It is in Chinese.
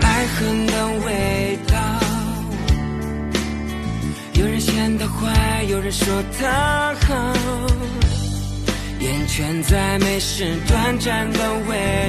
爱恨的味道，有人嫌他坏，有人说他好，眼圈再美是短暂的味。